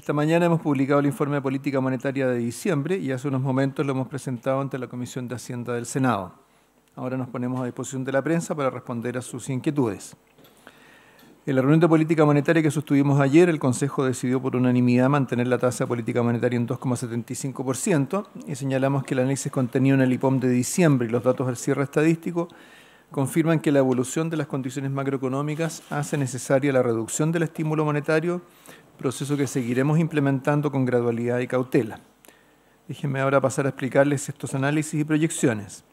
Esta mañana hemos publicado el informe de política monetaria de diciembre y hace unos momentos lo hemos presentado ante la Comisión de Hacienda del Senado. Ahora nos ponemos a disposición de la prensa para responder a sus inquietudes. En la reunión de política monetaria que sostuvimos ayer, el Consejo decidió por unanimidad mantener la tasa de política monetaria en 2,75% y señalamos que el análisis contenido en el IPOM de diciembre y los datos del cierre estadístico confirman que la evolución de las condiciones macroeconómicas hace necesaria la reducción del estímulo monetario proceso que seguiremos implementando con gradualidad y cautela. Déjenme ahora pasar a explicarles estos análisis y proyecciones.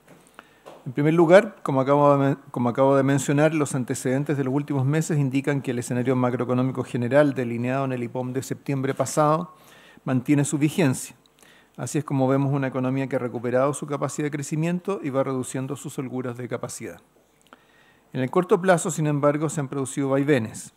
En primer lugar, como acabo, de, como acabo de mencionar, los antecedentes de los últimos meses indican que el escenario macroeconómico general delineado en el IPOM de septiembre pasado mantiene su vigencia. Así es como vemos una economía que ha recuperado su capacidad de crecimiento y va reduciendo sus holguras de capacidad. En el corto plazo, sin embargo, se han producido vaivenes.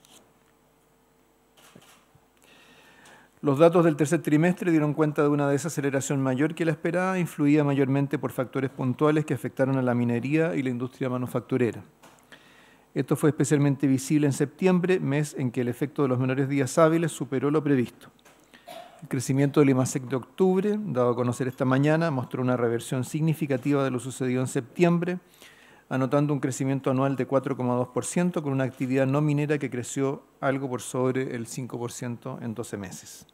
Los datos del tercer trimestre dieron cuenta de una desaceleración mayor que la esperada, influida mayormente por factores puntuales que afectaron a la minería y la industria manufacturera. Esto fue especialmente visible en septiembre, mes en que el efecto de los menores días hábiles superó lo previsto. El crecimiento del IMASEC de octubre, dado a conocer esta mañana, mostró una reversión significativa de lo sucedido en septiembre, anotando un crecimiento anual de 4,2% con una actividad no minera que creció algo por sobre el 5% en 12 meses.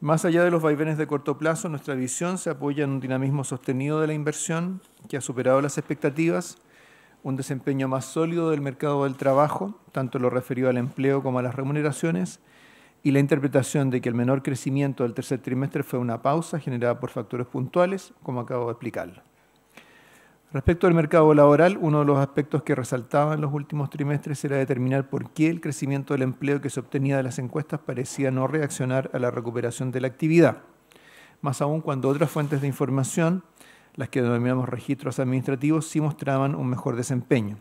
Más allá de los vaivenes de corto plazo, nuestra visión se apoya en un dinamismo sostenido de la inversión que ha superado las expectativas, un desempeño más sólido del mercado del trabajo, tanto lo referido al empleo como a las remuneraciones, y la interpretación de que el menor crecimiento del tercer trimestre fue una pausa generada por factores puntuales, como acabo de explicarlo. Respecto al mercado laboral, uno de los aspectos que resaltaba en los últimos trimestres era determinar por qué el crecimiento del empleo que se obtenía de las encuestas parecía no reaccionar a la recuperación de la actividad, más aún cuando otras fuentes de información, las que denominamos registros administrativos, sí mostraban un mejor desempeño.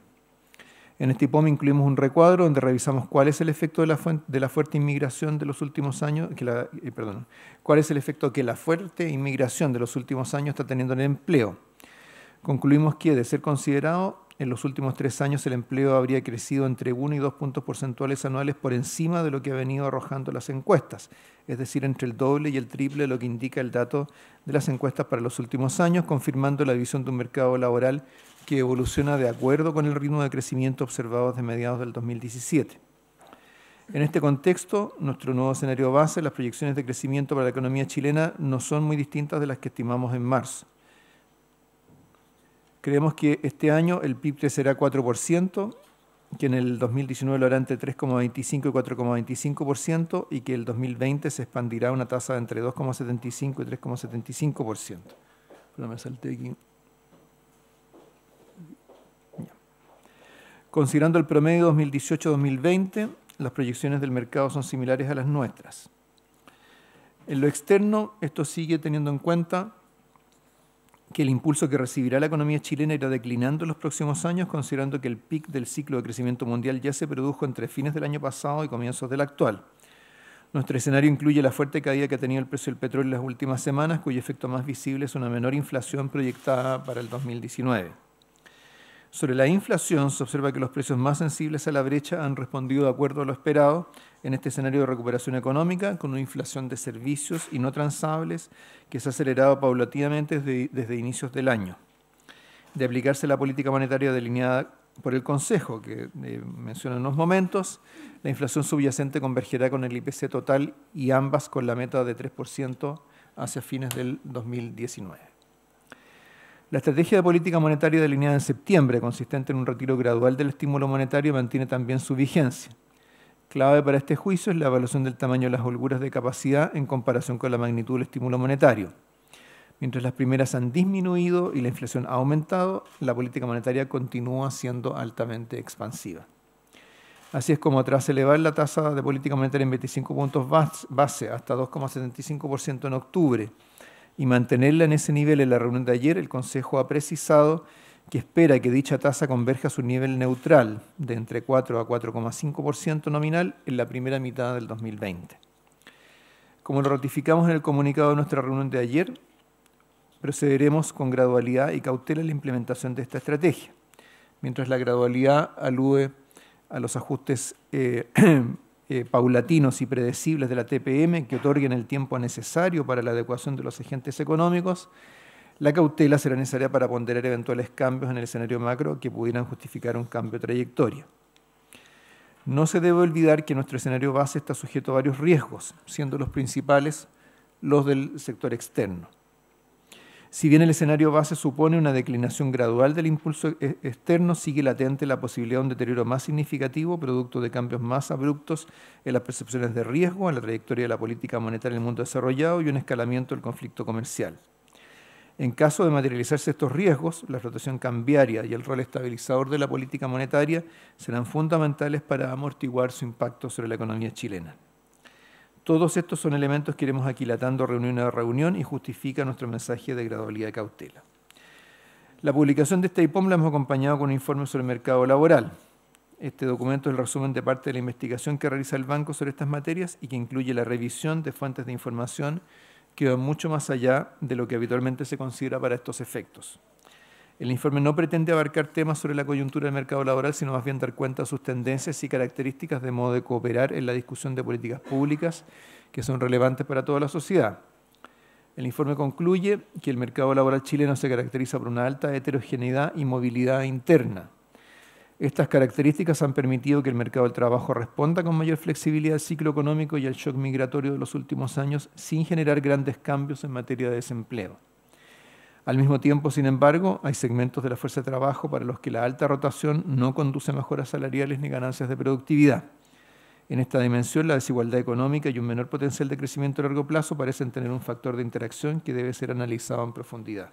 En este IPOM incluimos un recuadro donde revisamos cuál es el efecto de la, de la fuerte inmigración de los últimos años, que la, eh, perdón, cuál es el efecto que la fuerte inmigración de los últimos años está teniendo en el empleo concluimos que, de ser considerado, en los últimos tres años el empleo habría crecido entre 1 y 2 puntos porcentuales anuales por encima de lo que ha venido arrojando las encuestas, es decir, entre el doble y el triple de lo que indica el dato de las encuestas para los últimos años, confirmando la visión de un mercado laboral que evoluciona de acuerdo con el ritmo de crecimiento observado desde mediados del 2017. En este contexto, nuestro nuevo escenario base, las proyecciones de crecimiento para la economía chilena no son muy distintas de las que estimamos en marzo. Creemos que este año el PIB crecerá 4%, que en el 2019 lo hará entre 3,25 y 4,25% y que el 2020 se expandirá a una tasa entre 2,75 y 3,75%. me salté aquí. Considerando el promedio 2018-2020, las proyecciones del mercado son similares a las nuestras. En lo externo, esto sigue teniendo en cuenta que el impulso que recibirá la economía chilena irá declinando en los próximos años, considerando que el pic del ciclo de crecimiento mundial ya se produjo entre fines del año pasado y comienzos del actual. Nuestro escenario incluye la fuerte caída que ha tenido el precio del petróleo en las últimas semanas, cuyo efecto más visible es una menor inflación proyectada para el 2019. Sobre la inflación, se observa que los precios más sensibles a la brecha han respondido de acuerdo a lo esperado en este escenario de recuperación económica, con una inflación de servicios y no transables que se ha acelerado paulatinamente desde, inicios del año. De aplicarse la política monetaria delineada por el Consejo, que eh, menciono en unos momentos, la inflación subyacente convergerá con el IPC total y ambas con la meta de 3% hacia fines del 2019. La estrategia de política monetaria delineada en septiembre, consistente en un retiro gradual del estímulo monetario, mantiene también su vigencia. Clave para este juicio es la evaluación del tamaño de las holguras de capacidad en comparación con la magnitud del estímulo monetario. Mientras las primeras han disminuido y la inflación ha aumentado, la política monetaria continúa siendo altamente expansiva. Así es como tras elevar la tasa de política monetaria en 25 puntos base hasta 2,75% en octubre, y mantenerla en ese nivel en la reunión de ayer, el Consejo ha precisado que espera que dicha tasa converja a su nivel neutral de entre 4 a 4,5% nominal en la primera mitad del 2020. Como lo ratificamos en el comunicado de nuestra reunión de ayer, procederemos con gradualidad y cautela en la implementación de esta estrategia, mientras la gradualidad alude a los ajustes eh, eh, paulatinos y predecibles de la TPM que otorguen el tiempo necesario para la adecuación de los agentes económicos, la cautela será necesaria para ponderar eventuales cambios en el escenario macro que pudieran justificar un cambio de trayectoria. No se debe olvidar que nuestro escenario base está sujeto a varios riesgos, siendo los principales los del sector externo. Si bien el escenario base supone una declinación gradual del impulso e-, externo, sigue latente la posibilidad de un deterioro más significativo, producto de cambios más abruptos en las percepciones de riesgo, en la trayectoria de la política monetaria en el mundo desarrollado y un escalamiento del conflicto comercial. En caso de materializarse estos riesgos, la rotación cambiaria y el rol estabilizador de la política monetaria serán fundamentales para amortiguar su impacto sobre la economía chilena. Todos estos son elementos que iremos aquilatando reunión a reunión y justifica nuestro mensaje de gradualidad y cautela. La publicación de este IPOM la hemos acompañado con un informe sobre el mercado laboral. Este documento es el resumen de parte de la investigación que realiza el banco sobre estas materias y que incluye la revisión de fuentes de información que va mucho más allá de lo que habitualmente se considera para estos efectos. El informe no pretende abarcar temas sobre la coyuntura del mercado laboral, sino más bien dar cuenta de sus tendencias y características de modo de cooperar en la discusión de políticas públicas que son relevantes para toda la sociedad. El informe concluye que el mercado laboral chileno se caracteriza por una alta heterogeneidad y movilidad interna, estas características han permitido que el mercado del trabajo responda con mayor flexibilidad al ciclo económico y al shock migratorio de los últimos años sin generar grandes cambios en materia de desempleo. Al mismo tiempo, sin embargo, hay segmentos de la fuerza de trabajo para los que la alta rotación no conduce a mejoras salariales ni ganancias de productividad. En esta dimensión, la desigualdad económica y un menor potencial de crecimiento a largo plazo parecen tener un factor de interacción que debe ser analizado en profundidad.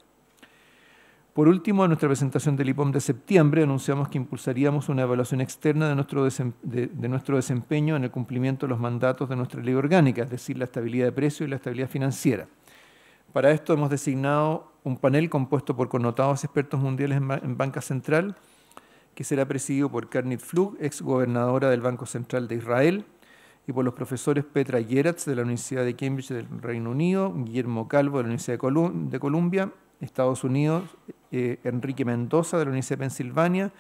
Por último, en nuestra presentación del IPOM de septiembre anunciamos que impulsaríamos una evaluación externa de nuestro, de, nuestro, desempeño en el cumplimiento de los mandatos de nuestra ley orgánica, es decir, la estabilidad de precios y la estabilidad financiera. Para esto hemos designado un panel compuesto por connotados expertos mundiales en, banca central, que será presidido por Karnit Flug, ex gobernadora del Banco Central de Israel, y por los profesores Petra Geratz de la Universidad de Cambridge del Reino Unido, Guillermo Calvo de la Universidad de Columbia Estados Unidos, eh, Enrique Mendoza de la Universidad de Pensilvania,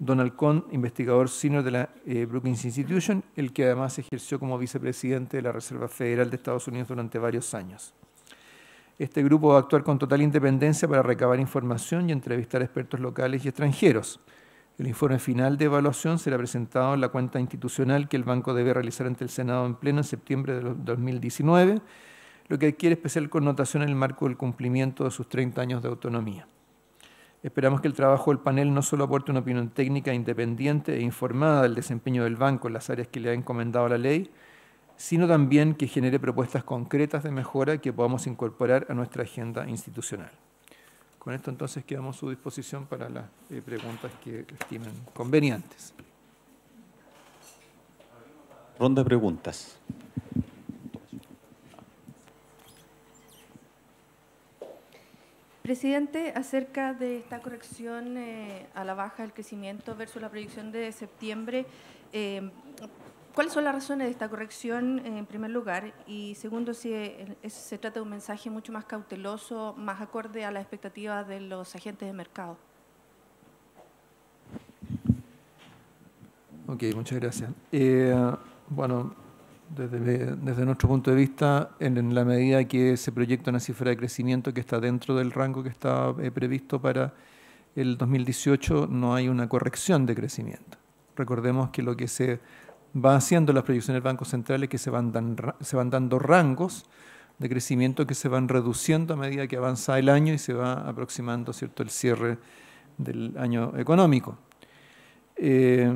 Donald Cohn, investigador senior de la eh, Brookings Institution, el que además ejerció como vicepresidente de la Reserva Federal de Estados Unidos durante varios años. Este grupo va a actuar con total independencia para recabar información y entrevistar expertos locales y extranjeros. El informe final de evaluación será presentado en la cuenta institucional que el banco debe realizar ante el Senado en pleno en septiembre de 2019 lo que adquiere especial connotación en el marco del cumplimiento de sus 30 años de autonomía. Esperamos que el trabajo del panel no solo aporte una opinión técnica independiente e informada del desempeño del banco en las áreas que le ha encomendado la ley, sino también que genere propuestas concretas de mejora que podamos incorporar a nuestra agenda institucional. Con esto entonces quedamos a su disposición para las eh, preguntas que estimen convenientes. Ronda de preguntas. Presidente, acerca de esta corrección eh, a la baja del crecimiento versus la proyección de septiembre, eh, ¿cuáles son las razones de esta corrección en primer lugar? Y segundo, si se trata de un mensaje mucho más cauteloso, más acorde a las expectativas de los agentes de mercado. Ok, muchas gracias. Eh, bueno, desde, nuestro punto de vista, en, la medida que se proyecta una cifra de crecimiento que está dentro del rango que está eh, previsto para el 2018, no hay una corrección de crecimiento. Recordemos que lo que se va haciendo las proyecciones del Banco Central que se van, se van dando rangos de crecimiento que se van reduciendo a medida que avanza el año y se va aproximando ¿cierto? el cierre del año económico. Eh,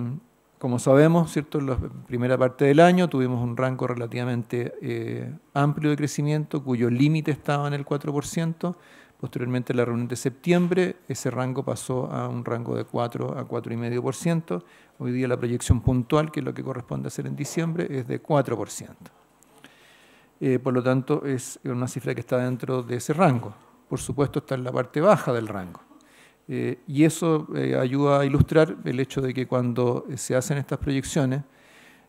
como sabemos, ¿cierto? en la primera parte del año tuvimos un rango relativamente eh, amplio de crecimiento, cuyo límite estaba en el 4%. Posteriormente, en la reunión de septiembre, ese rango pasó a un rango de 4 a 4,5%. Hoy día la proyección puntual, que es lo que corresponde hacer en diciembre, es de 4%. Eh, por lo tanto, es una cifra que está dentro de ese rango. Por supuesto, está en la parte baja del rango. Eh, y eso eh, ayuda a ilustrar el hecho de que cuando se hacen estas proyecciones,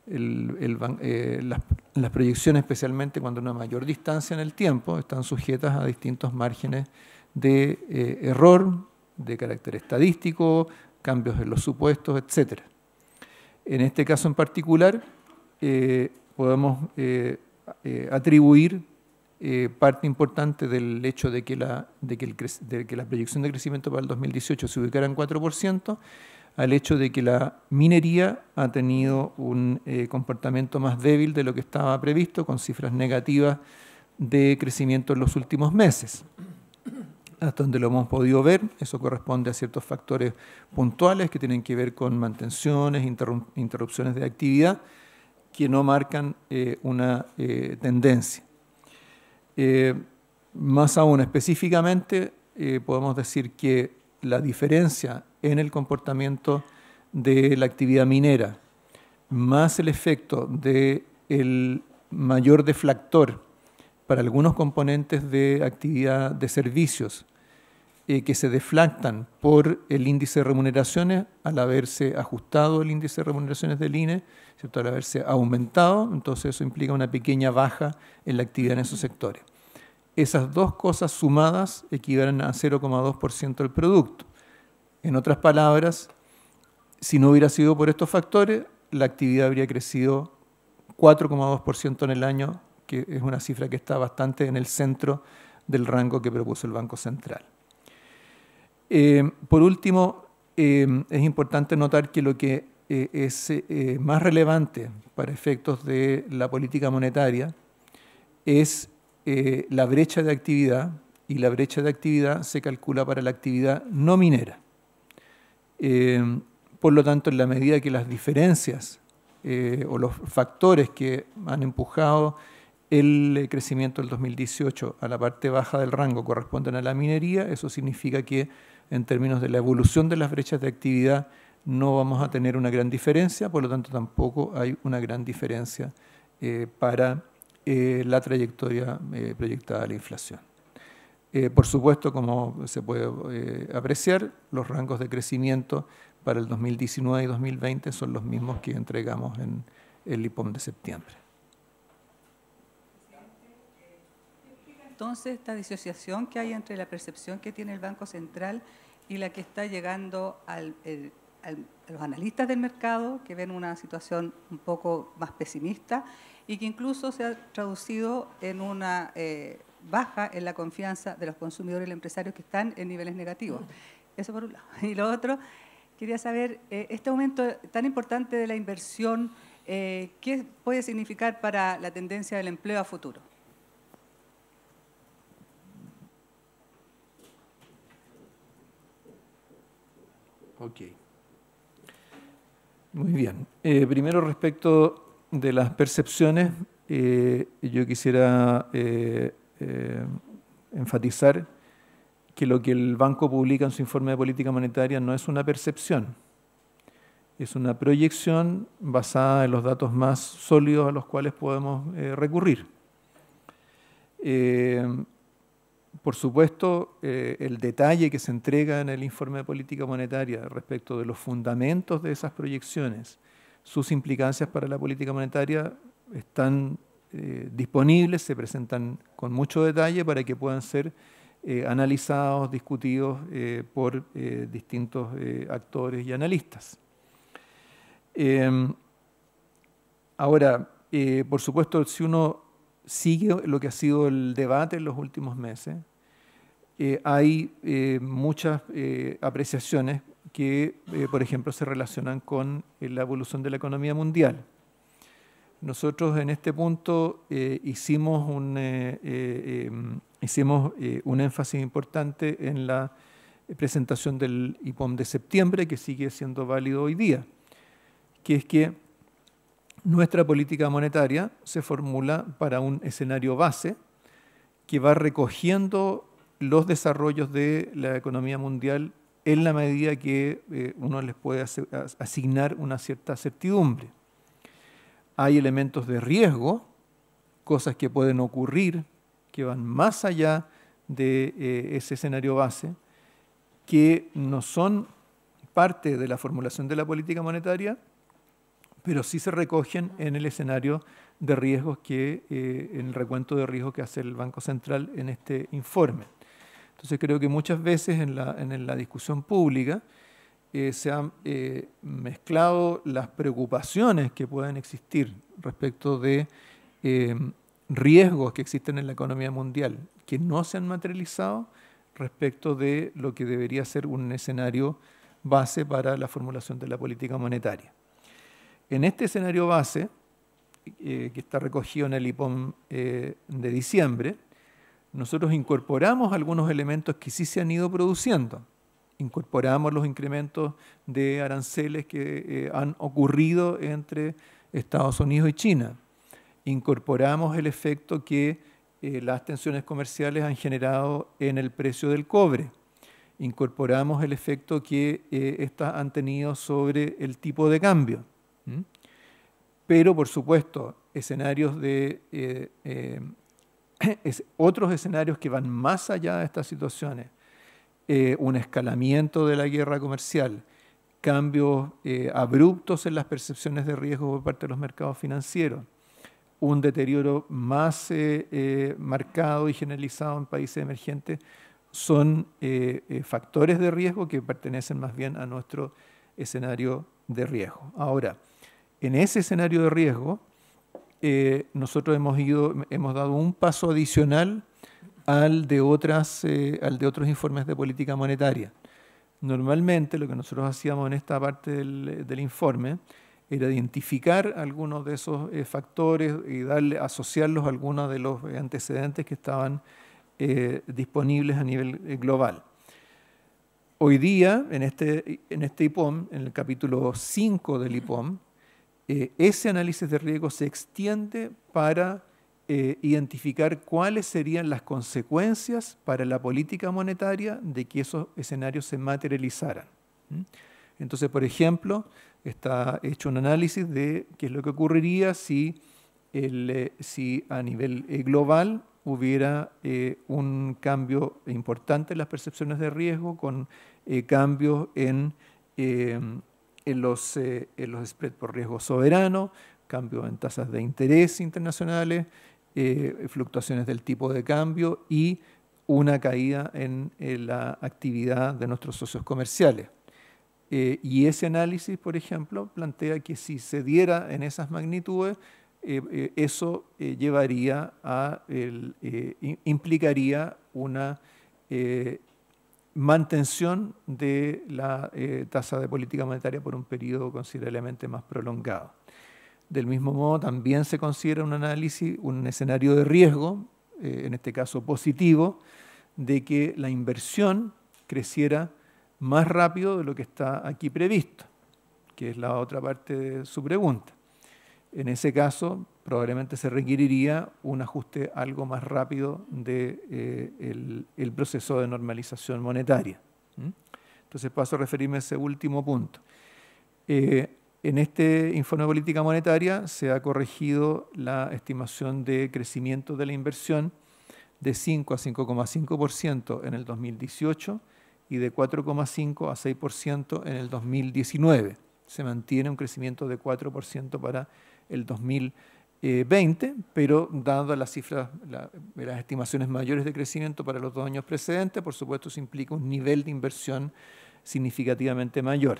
eh, las, proyecciones, especialmente cuando una mayor distancia en el tiempo, están sujetas a distintos márgenes de error, de carácter estadístico, cambios en los supuestos, etc. En este caso en particular, podemos atribuir parte importante del hecho de que, la, de, que el, de que la proyección de crecimiento para el 2018 se ubicara en 4%, al hecho de que la minería ha tenido un eh, comportamiento más débil de lo que estaba previsto, con cifras negativas de crecimiento en los últimos meses. Hasta donde lo hemos podido ver, eso corresponde a ciertos factores puntuales que tienen que ver con mantenciones, interrupciones de actividad, que no marcan eh, una eh, tendencia. más aún específicamente, podemos decir que la diferencia en el comportamiento de la actividad minera, más el efecto del el mayor deflactor para algunos componentes de actividad de servicios eh, que se deflactan por el índice de remuneraciones al haberse ajustado el índice de remuneraciones del INE, ¿cierto? al haberse aumentado, entonces eso implica una pequeña baja en la actividad en esos sectores. Esas dos cosas sumadas equivalen a 0,2% del producto. En otras palabras, si no hubiera sido por estos factores, la actividad habría crecido 4,2% en el año, que es una cifra que está bastante en el centro del rango que propuso el Banco Central. Eh, por último, eh, es importante notar que lo que eh, es más relevante para efectos de la política monetaria es la brecha de actividad, y la brecha de actividad se calcula para la actividad no minera. Eh, por lo tanto, en la medida que las diferencias eh, o los factores que han empujado el crecimiento del 2018 a la parte baja del rango corresponden a la minería, eso significa que en términos de la evolución de las brechas de actividad no vamos a tener una gran diferencia, por lo tanto tampoco hay una gran diferencia eh, para la trayectoria proyectada de la inflación. Eh, por supuesto, como se puede eh, apreciar, los rangos de crecimiento para el 2019 y 2020 son los mismos que entregamos en el IPOM de septiembre. Entonces, esta disociación que hay entre la percepción que tiene el Banco Central y la que está llegando a los analistas del mercado, que ven una situación un poco más pesimista y que incluso se ha traducido en una... Eh, baja en la confianza de los consumidores y los empresarios que están en niveles negativos. Eso por un lado. Y lo otro, quería saber, eh, este aumento tan importante de la inversión, eh, ¿qué puede significar para la tendencia del empleo a futuro? Ok. Muy bien. Eh, primero, respecto de las percepciones, yo quisiera enfatizar que lo que el banco publica en su informe de política monetaria no es una percepción, es una proyección basada en los datos más sólidos a los cuales podemos eh, recurrir. Eh, por supuesto, el detalle que se entrega en el informe de política monetaria respecto de los fundamentos de esas proyecciones, sus implicancias para la política monetaria están eh, disponibles, se presentan con mucho detalle para que puedan ser eh, analizados, discutidos eh, por distintos actores y analistas. Em, ahora, por supuesto, si uno sigue lo que ha sido el debate en los últimos meses, hay muchas apreciaciones que, por ejemplo, se relacionan con la evolución de la economía mundial. Nosotros en este punto eh, hicimos, un, eh, eh, em, hicimos un énfasis importante en la presentación del IPOM de septiembre, que sigue siendo válido hoy día, que es que nuestra política monetaria se formula para un escenario base que va recogiendo los desarrollos de la economía mundial en la medida que uno les puede asignar una cierta certidumbre hay elementos de riesgo, cosas que pueden ocurrir, que van más allá de eh, ese escenario base, que no son parte de la formulación de la política monetaria, pero sí se recogen en el escenario de riesgos que, eh, en el recuento de riesgos que hace el Banco Central en este informe. Entonces creo que muchas veces en la, en la discusión pública eh, se han eh, mezclado las preocupaciones que pueden existir respecto de eh, riesgos que existen en la economía mundial que no se han materializado respecto de lo que debería ser un escenario base para la formulación de la política monetaria. En este escenario base, que está recogido en el IPOM de diciembre, nosotros incorporamos algunos elementos que sí se han ido produciendo. Incorporamos los incrementos de aranceles que eh, han ocurrido entre Estados Unidos y China. Incorporamos el efecto que las tensiones comerciales han generado en el precio del cobre incorporamos el efecto que eh, éstas han tenido sobre el tipo de cambio. Pero, por supuesto, escenarios de eh, eh, otros escenarios que van más allá de estas situaciones, un escalamiento de la guerra comercial, cambios abruptos en las percepciones de riesgo por parte de los mercados financieros, un deterioro más marcado y generalizado en países emergentes, son eh, eh, factores de riesgo que pertenecen más bien a nuestro escenario de riesgo. Ahora, en ese escenario de riesgo, eh, nosotros hemos, ido, hemos dado un paso adicional al de, otras, al de otros informes de política monetaria. Normalmente lo que nosotros hacíamos en esta parte del, informe era identificar algunos de esos factores y darle, asociarlos a algunos de los antecedentes que estaban eh, disponibles a nivel eh, global. Hoy día, en este, en este IPOM, en el capítulo 5 del IPOM, eh, ese análisis de riesgo se extiende para identificar cuáles serían las consecuencias para la política monetaria de que esos escenarios se materializaran. Entonces, por ejemplo, está hecho un análisis de qué es lo que ocurriría si, el, si a nivel global hubiera eh, un cambio importante en las percepciones de riesgo, con eh, cambios en, em, los, eh, en los spreads por riesgo soberano, cambios en tasas de interés internacionales, fluctuaciones del tipo de cambio y una caída en, la actividad de nuestros socios comerciales. y ese análisis, por ejemplo, plantea que si se diera en esas magnitudes, eh, eh, eso eh, llevaría a implicaría una mantención de la tasa de política monetaria por un periodo considerablemente más prolongado. Del mismo modo, también se considera un análisis, un escenario de riesgo, en este caso positivo, de que la inversión creciera más rápido de lo que está aquí previsto, que es la otra parte de su pregunta. En ese caso, probablemente se requeriría un ajuste algo más rápido del de, eh, proceso de normalización monetaria. Entonces paso a referirme a ese último punto. Eh, en este informe de política monetaria se ha corregido la estimación de crecimiento de la inversión de 5 a 5,5% en el 2018 y de 4,5 a 6% en el 2019. Se mantiene un crecimiento de 4% para el 2020, pero dado las cifras, las estimaciones mayores de crecimiento para los dos años precedentes, por supuesto eso implica un nivel de inversión significativamente mayor.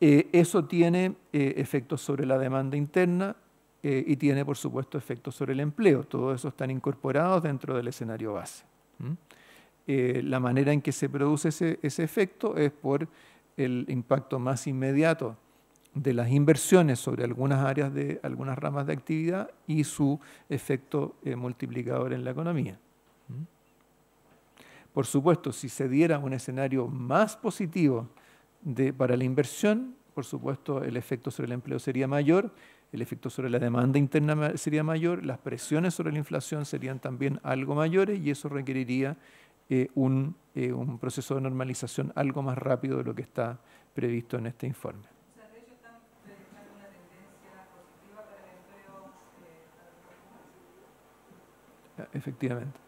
Eh, eso tiene eh, efectos sobre la demanda interna eh, y tiene, por supuesto, efectos sobre el empleo. Todo eso están incorporados dentro del escenario base. la manera en que se produce ese, efecto es por el impacto más inmediato de las inversiones sobre algunas áreas de algunas ramas de actividad y su efecto multiplicador en la economía. Por supuesto, si se diera un escenario más positivo para la inversión, por supuesto el efecto sobre el empleo sería mayor, el efecto sobre la demanda interna sería mayor, las presiones sobre la inflación serían también algo mayores y eso requeriría eh, un, eh, un proceso de normalización algo más rápido de lo que está previsto en este informe. efectivamente.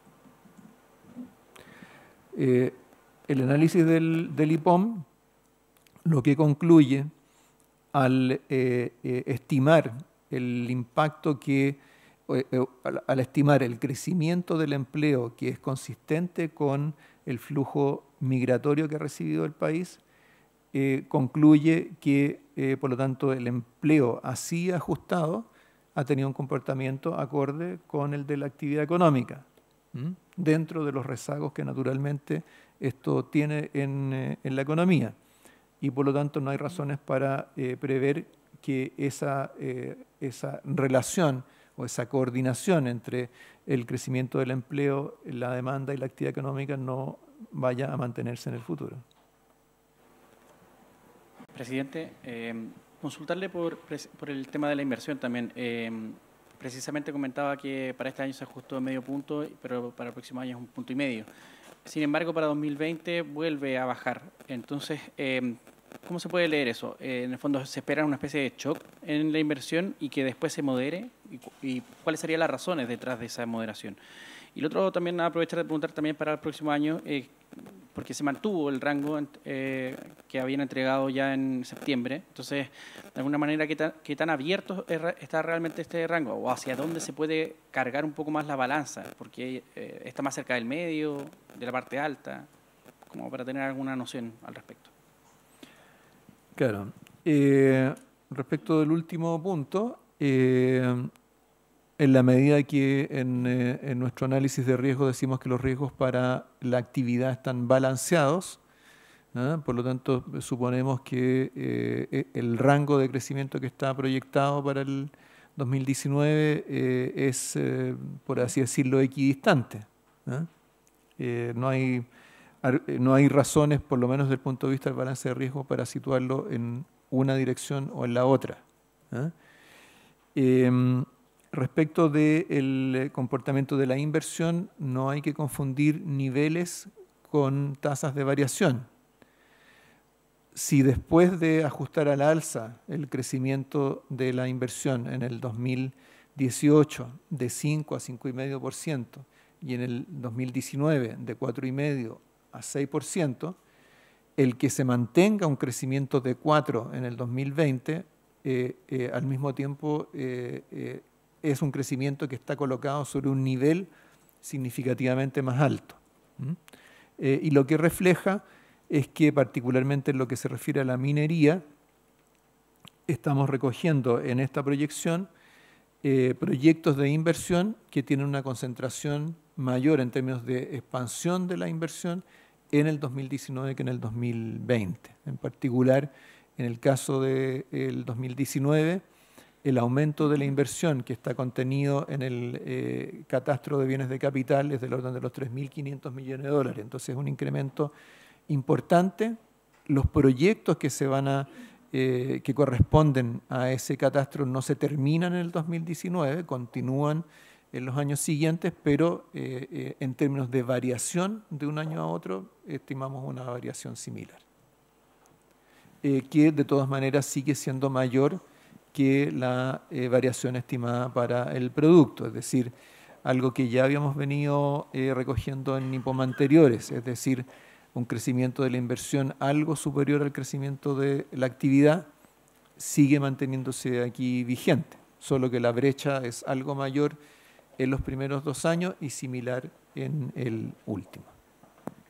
Eh, el análisis del, IPOM lo que concluye al eh, eh, estimar el impacto que, al, estimar el crecimiento del empleo que es consistente con el flujo migratorio que ha recibido el país, concluye que, por lo tanto, el empleo así ajustado ha tenido un comportamiento acorde con el de la actividad económica, dentro de los rezagos que naturalmente esto tiene en, la economía. Y por lo tanto no hay razones para prever que esa, esa relación o esa coordinación entre el crecimiento del empleo, la demanda y la actividad económica no vaya a mantenerse en el futuro. Presidente, eh, consultarle por, el tema de la inversión también. Eh, precisamente comentaba que para este año se ajustó medio punto, pero para el próximo año es un punto y medio. Sin embargo, para 2020 vuelve a bajar. Entonces, eh, ¿Cómo se puede leer eso? Eh, en el fondo, ¿se espera una especie de shock en la inversión y que después se modere? ¿Y, cuáles serían las razones detrás de esa moderación? Y lo otro también aprovechar de preguntar también para el próximo año, eh, porque se mantuvo el rango eh, que habían entregado ya en septiembre. Entonces, de alguna manera, ¿qué tan, abierto está realmente este rango? ¿O hacia dónde se puede cargar un poco más la balanza? Porque está más cerca del medio, de la parte alta, como para tener alguna noción al respecto. Claro. Eh, respecto del último punto, eh, en la medida que eh, en, nuestro análisis de riesgo decimos que los riesgos para la actividad están balanceados, ¿ah? por lo tanto suponemos que e, el rango de crecimiento que está proyectado para el 2019 es, por así decirlo, equidistante. ¿ah? no hay eh, no hay razones, por lo menos desde el punto de vista del balance de riesgo, para situarlo en una dirección o en la otra. ¿ah? Respecto del comportamiento de la inversión, no hay que confundir niveles con tasas de variación. Si después de ajustar al alza el crecimiento de la inversión en el 2018 de 5 a 5,5% y en el 2019 de 4,5 a 6%, el que se mantenga un crecimiento de 4 en el 2020, eh, eh, al mismo tiempo eh, es un crecimiento que está colocado sobre un nivel significativamente más alto. y lo que refleja es que particularmente en lo que se refiere a la minería, estamos recogiendo en esta proyección proyectos de inversión que tienen una concentración mayor en términos de expansión de la inversión en el 2019 que en el 2020. En particular, en el caso del 2019, el aumento de la inversión que está contenido en el eh, catastro de bienes de capital es del orden de los 3.500 millones de dólares. Entonces es un incremento importante. Los proyectos que se van a eh, que corresponden a ese catastro no se terminan en el 2019, continúan en los años siguientes, pero eh, eh, en términos de variación de un año a otro, estimamos una variación similar, que de todas maneras sigue siendo mayor que la variación estimada para el producto, es decir, algo que ya habíamos venido recogiendo en NIPOM anteriores, es decir, un crecimiento de la inversión algo superior al crecimiento de la actividad, sigue manteniéndose aquí vigente, solo que la brecha es algo mayor en los primeros dos años y similar en el último.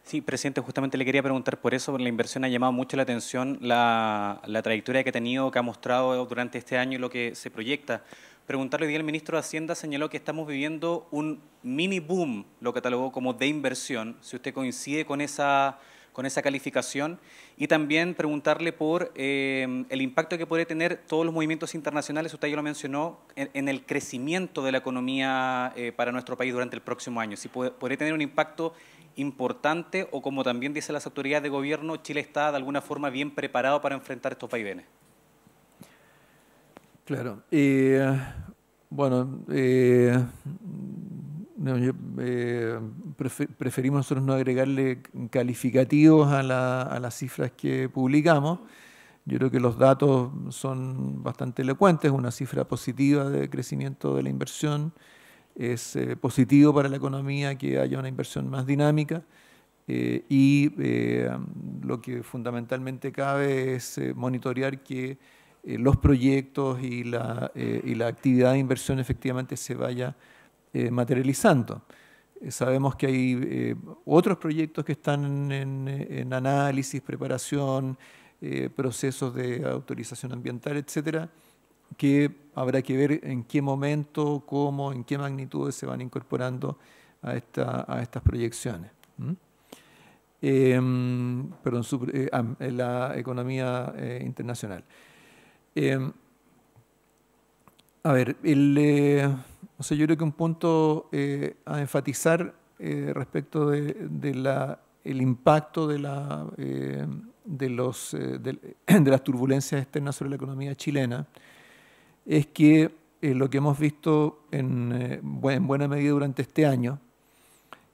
Sí, presidente, justamente le quería preguntar por eso, porque la inversión ha llamado mucho la atención la, trayectoria que ha tenido, que ha mostrado durante este año y lo que se proyecta. Preguntarle, hoy día el ministro de Hacienda señaló que estamos viviendo un mini boom, lo catalogó como de inversión. Si usted coincide con esa con esa calificación y también preguntarle por eh, el impacto que puede tener todos los movimientos internacionales, usted ya lo mencionó, en, el crecimiento de la economía eh, para nuestro país durante el próximo año. Si puede, tener un impacto importante o como también dicen las autoridades de gobierno, Chile está de alguna forma bien preparado para enfrentar estos vaivenes. Claro. Eh, bueno, eh, eh, preferimos nosotros no agregarle calificativos a, las cifras que publicamos. Yo creo que los datos son bastante elocuentes, una cifra positiva de crecimiento de la inversión, es eh, positivo para la economía que haya una inversión más dinámica eh, y lo que fundamentalmente cabe es monitorear que los proyectos y la, y la actividad de inversión efectivamente se vaya eh, materializando. Eh, sabemos que hay eh, otros proyectos que están en, análisis, preparación, procesos de autorización ambiental, etcétera, que habrá que ver en qué momento, cómo, en qué magnitudes se van incorporando a, esta, a estas proyecciones. Em, perdón, eh, la economía eh, internacional. Em, a ver, eh, yo creo que un punto a enfatizar respecto de, de la, el impacto de, la, de, los, de, de, las turbulencias externas sobre la economía chilena es que lo que hemos visto en, en, buena medida durante este año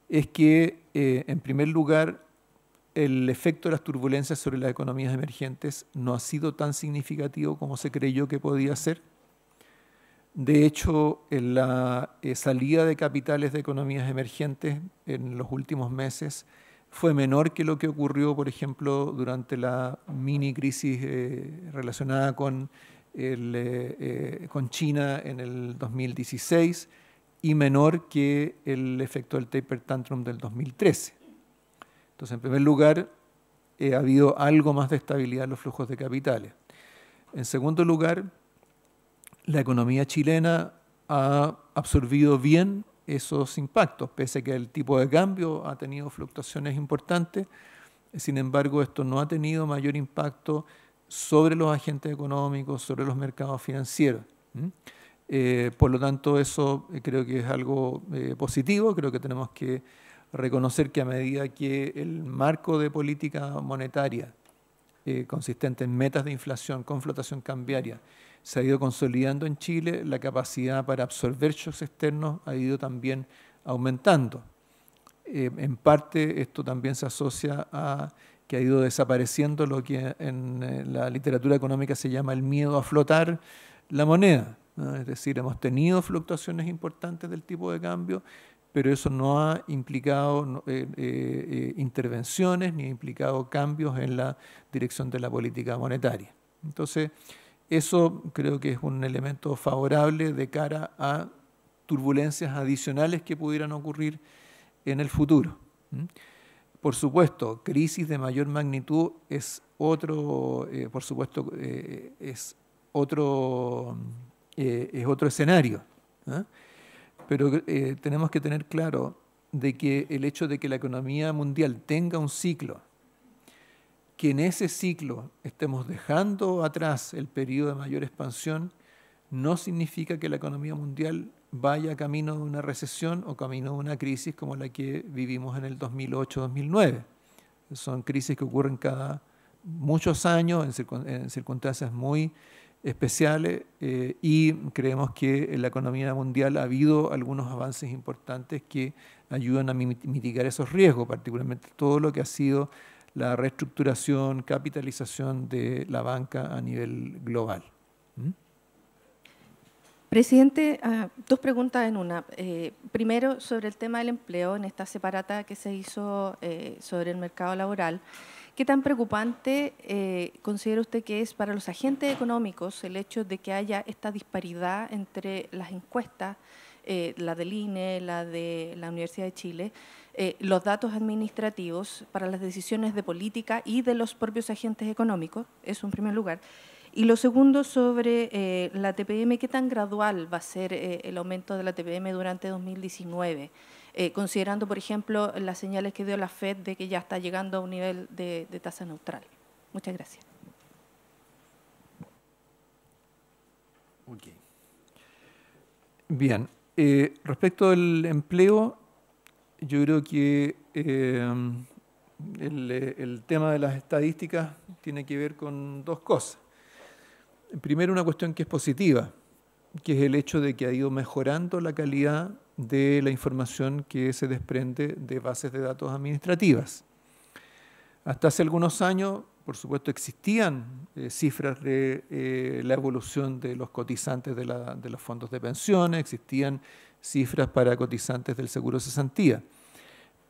es que, en primer lugar, el efecto de las turbulencias sobre las economías emergentes no ha sido tan significativo como se creyó que podía ser. De hecho, la eh, salida de capitales de economías emergentes en los últimos meses fue menor que lo que ocurrió, por ejemplo, durante la mini crisis eh, relacionada con, eh, con China en el 2016 y menor que el efecto del taper tantrum del 2013. Entonces, en primer lugar, ha habido algo más de estabilidad en los flujos de capitales. En segundo lugar, la economía chilena ha absorbido bien esos impactos, pese a que el tipo de cambio ha tenido fluctuaciones importantes. Sin embargo, esto no ha tenido mayor impacto sobre los agentes económicos, sobre los mercados financieros. Eh, por lo tanto, eso eh, creo que es algo eh, positivo, creo que tenemos que reconocer que a medida que el marco de política monetaria consistente en metas de inflación con flotación cambiaria se ha ido consolidando en Chile, la capacidad para absorber shocks externos ha ido también aumentando. En parte esto también se asocia a que ha ido desapareciendo lo que en eh, la literatura económica se llama el miedo a flotar la moneda. Es decir, hemos tenido fluctuaciones importantes del tipo de cambio, pero eso no ha implicado eh, eh, intervenciones ni ha implicado cambios en la dirección de la política monetaria. Entonces, eso creo que es un elemento favorable de cara a turbulencias adicionales que pudieran ocurrir en el futuro. Por supuesto, crisis de mayor magnitud es otro, por supuesto, es otro, es otro escenario. Pero eh, tenemos que tener claro de que el hecho de que la economía mundial tenga un ciclo, que en ese ciclo estemos dejando atrás el periodo de mayor expansión, no significa que la economía mundial vaya camino de una recesión o camino de una crisis como la que vivimos en el 2008-2009. Son crisis que ocurren cada muchos años en circunstancias muy especiales eh, y creemos que en la economía mundial ha habido algunos avances importantes que ayudan a mitigar esos riesgos, particularmente todo lo que ha sido la reestructuración, capitalización de la banca a nivel global. Presidente, ah, dos preguntas en una. Eh, primero, sobre el tema del empleo, en esta separata que se hizo eh, sobre el mercado laboral. ¿Qué tan preocupante eh, considera usted que es para los agentes económicos el hecho de que haya esta disparidad entre las encuestas, la del INE, la de la Universidad de Chile, los datos administrativos para las decisiones de política y de los propios agentes económicos? Eso en primer lugar. Y lo segundo, sobre la TPM, ¿qué tan gradual va a ser el aumento de la TPM durante 2019? Eh, considerando, por ejemplo, las señales que dio la FED de que ya está llegando a un nivel de, tasa neutral. Muchas gracias. Bien, eh, respecto al empleo, yo creo que eh, el, tema de las estadísticas tiene que ver con dos cosas. Primero, una cuestión que es positiva, que es el hecho de que ha ido mejorando la calidad de la información que se desprende de bases de datos administrativas. Hasta hace algunos años, por supuesto, existían eh, cifras de eh, la evolución de los cotizantes de, los fondos de pensiones, existían cifras para cotizantes del seguro cesantía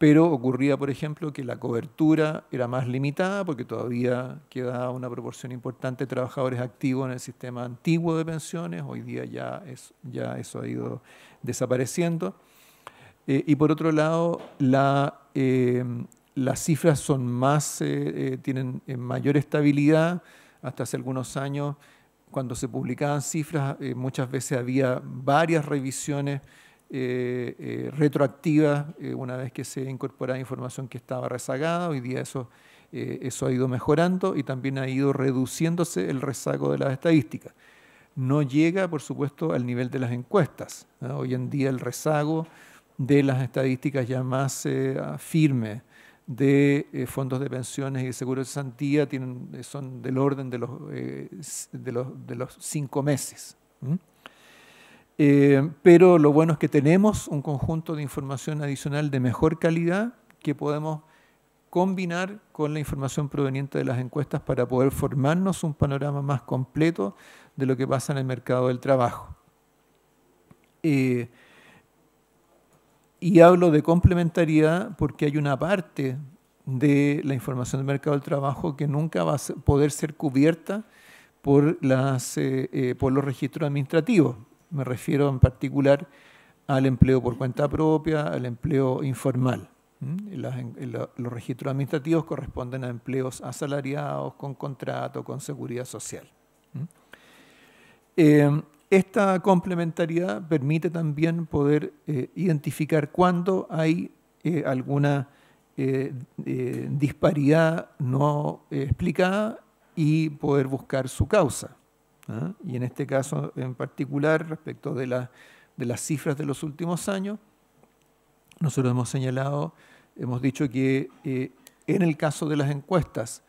pero ocurría, por ejemplo, que la cobertura era más limitada porque todavía quedaba una proporción importante de trabajadores activos en el sistema antiguo de pensiones, hoy día ya, es, ya eso ha ido desapareciendo. Eh, y por otro lado, la, eh, las cifras son más, eh, tienen mayor estabilidad. Hasta hace algunos años cuando se publicaban cifras, muchas veces había varias revisiones retroactivas una vez que se incorporaba información que estaba rezagada. Hoy día eso, eso ha ido mejorando y también ha ido reduciéndose el rezago de las estadísticas. No llega, por supuesto, al nivel de las encuestas. Hoy en día el rezago de las estadísticas ya más firmes de eh, fondos de pensiones y de seguros de cesantía tienen, eh, son del orden de los, eh, de los, de los cinco meses. Pero lo bueno es que tenemos un conjunto de información adicional de mejor calidad que podemos combinar con la información proveniente de las encuestas para poder formarnos un panorama más completo de lo que pasa en el mercado del trabajo. Y hablo de complementariedad porque hay una parte de la información del mercado del trabajo que nunca va a poder ser cubierta por, las, eh, eh, por los registros administrativos. Me refiero en particular al empleo por cuenta propia, al empleo informal. los registros administrativos corresponden a empleos asalariados, con contrato, con seguridad social. Esta complementariedad permite también poder eh, identificar cuándo hay eh, alguna eh, disparidad no explicada y poder buscar su causa. ¿Ah? Y en este caso en particular, respecto de, de las cifras de los últimos años, nosotros hemos señalado, hemos dicho que en el caso de las encuestas,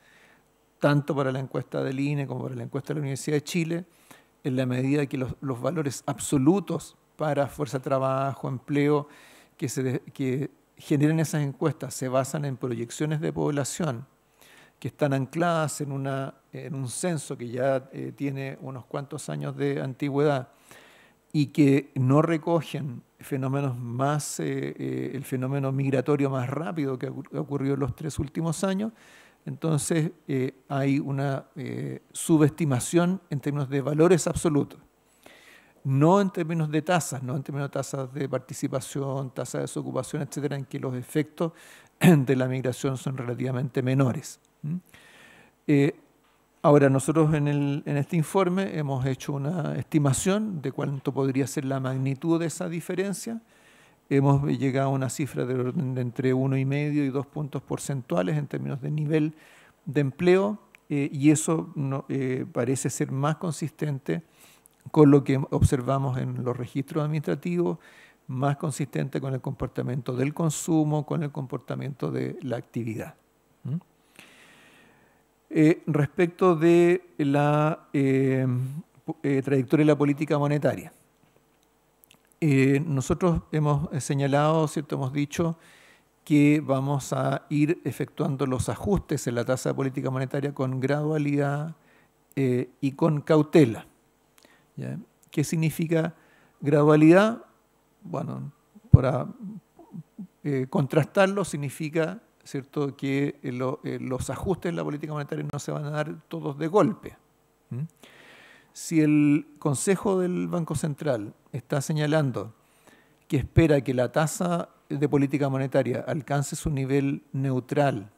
tanto para la encuesta del INE como para la encuesta de la Universidad de Chile, en la medida que los, valores absolutos para fuerza de trabajo, empleo, que, se, que generen esas encuestas se basan en proyecciones de población que están ancladas en, en un censo que ya eh, tiene unos cuantos años de antigüedad y que no recogen fenómenos más, eh, eh, el fenómeno migratorio más rápido que ha ocurrido en los tres últimos años, entonces hay una subestimación en términos de valores absolutos, no en términos de tasas, no en términos de tasas de participación, tasas de desocupación, etcétera, en que los efectos de la migración son relativamente menores. Eh, ahora, nosotros en, este informe hemos hecho una estimación de cuánto podría ser la magnitud de esa diferencia hemos llegado a una cifra de, de entre 1,5 y 2 puntos porcentuales en términos de nivel de empleo eh, y eso eh, parece ser más consistente con lo que observamos en los registros administrativos, más consistente con el comportamiento del consumo, con el comportamiento de la actividad. Eh, respecto de la trayectoria de la política monetaria. Eh, nosotros hemos señalado, ¿cierto? hemos dicho que vamos a ir efectuando los ajustes en la tasa de política monetaria con gradualidad eh, y con cautela. ¿Qué significa gradualidad? Bueno, para eh, contrastarlo significa ¿cierto? que los ajustes en la política monetaria no se van a dar todos de golpe si el Consejo del Banco Central está señalando que espera que la tasa de política monetaria alcance su nivel neutral,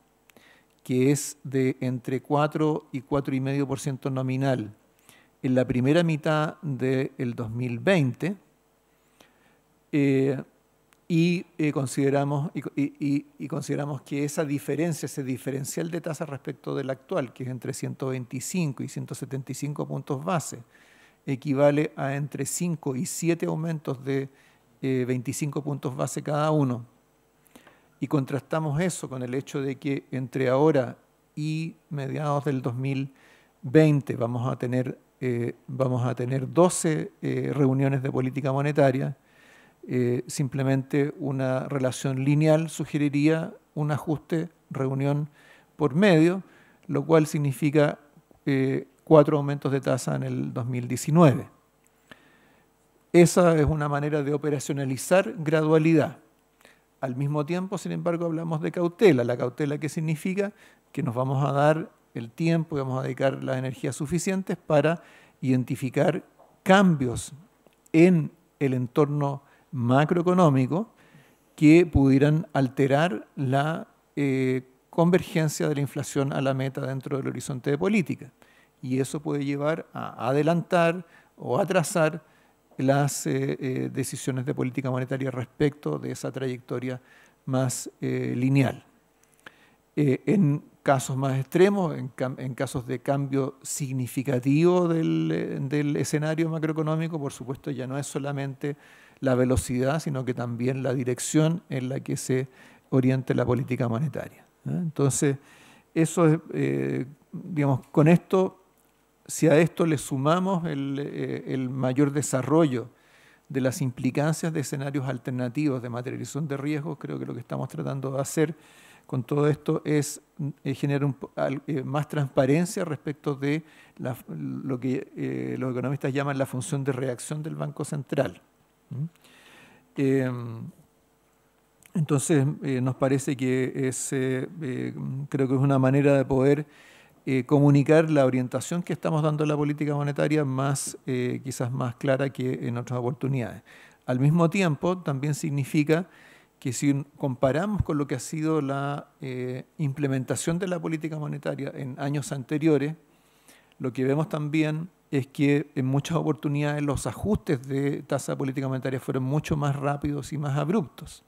que es de entre 4 y 4,5% nominal, en la primera mitad del 2020, eh, y, eh, consideramos, y, consideramos que esa diferencia, ese diferencial de tasa respecto del actual, que es entre 125 y 175 puntos base, equivale a entre 5 y 7 aumentos de 25 eh, puntos base cada uno. Y contrastamos eso con el hecho de que entre ahora y mediados del 2020 vamos a tener, eh, vamos a tener 12 reuniones de política monetaria, eh, simplemente una relación lineal sugeriría un ajuste reunión por medio, lo cual significa eh, cuatro aumentos de tasa en el 2019. Esa es una manera de operacionalizar gradualidad. Al mismo tiempo, sin embargo, hablamos de cautela. La cautela que significa que nos vamos a dar el tiempo y vamos a dedicar las energías suficientes para identificar cambios en el entorno macroeconómico que pudieran alterar la eh, convergencia de la inflación a la meta dentro del horizonte de política. y eso puede llevar a adelantar o atrasar las eh, eh, decisiones de política monetaria respecto de esa trayectoria más lineal. en casos más extremos, en, casos de cambio significativo del, escenario macroeconómico, por supuesto ya no es solamente la velocidad, sino que también la dirección en la que se oriente la política monetaria. Entonces, eso es, digamos, con esto si a esto le sumamos eh, el, mayor desarrollo de las implicancias de escenarios alternativos de materialización de riesgos, creo que lo que estamos tratando de hacer con todo esto es eh, generar eh, más transparencia respecto de lo que los economistas llaman la función de reacción del Banco Central. Entonces, nos parece que es, creo que es una manera de poder eh, comunicar la orientación que estamos dando a la política monetaria más, eh, quizás más clara que en otras oportunidades. Al mismo tiempo, también significa que si comparamos con lo que ha sido la eh, implementación de la política monetaria en años anteriores, lo que vemos también es que en muchas oportunidades los ajustes de tasa política monetaria fueron mucho más rápidos y más abruptos.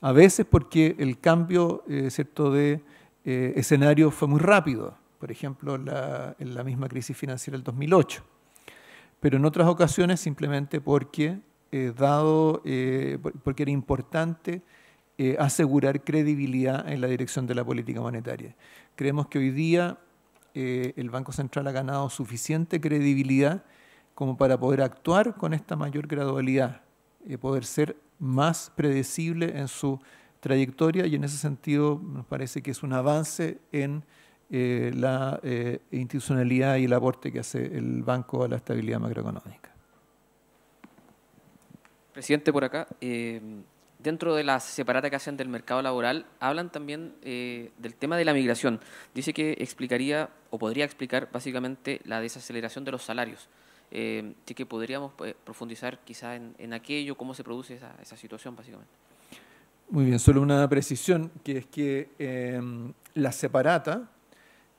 A veces porque el cambio ¿cierto? de escenario fue muy rápido por ejemplo, en la, misma crisis financiera del 2008, pero en otras ocasiones simplemente porque, eh, dado, eh, porque era importante eh, asegurar credibilidad en la dirección de la política monetaria. Creemos que hoy día el Banco Central ha ganado suficiente credibilidad como para poder actuar con esta mayor gradualidad, poder ser más predecible en su trayectoria y en ese sentido nos parece que es un avance en eh, la eh, institucionalidad y el aporte que hace el banco a la estabilidad macroeconómica. Presidente, por acá, eh, dentro de la separata que hacen del mercado laboral, hablan también del tema de la migración. Dice que explicaría o podría explicar básicamente la desaceleración de los salarios. así que podríamos pues, profundizar quizá en, aquello, cómo se produce esa, esa situación básicamente. Muy bien, solo una precisión, que es que la separata